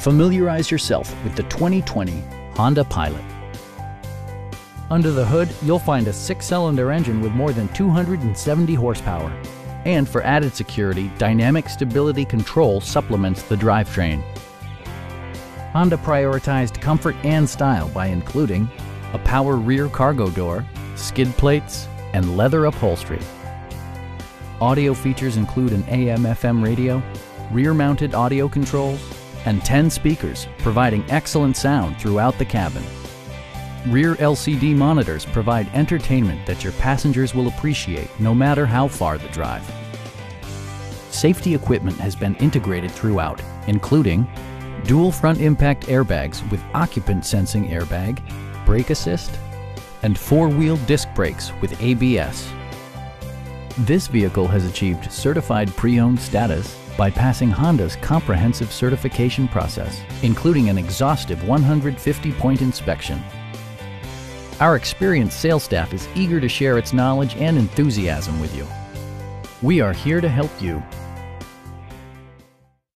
Familiarize yourself with the 2020 Honda Pilot. Under the hood, you'll find a six-cylinder engine with more than 270 horsepower. And for added security, Dynamic Stability Control supplements the drivetrain. Honda prioritized comfort and style by including a power rear cargo door, skid plates, and leather upholstery. Audio features include an AM-FM radio, rear-mounted audio controls, and 10 speakers, providing excellent sound throughout the cabin. Rear LCD monitors provide entertainment that your passengers will appreciate no matter how far the drive. Safety equipment has been integrated throughout, including dual front impact airbags with occupant sensing airbag, brake assist, and four-wheel disc brakes with ABS. This vehicle has achieved certified pre-owned status by passing Honda's comprehensive certification process, including an exhaustive 150-point inspection. Our experienced sales staff is eager to share its knowledge and enthusiasm with you. We are here to help you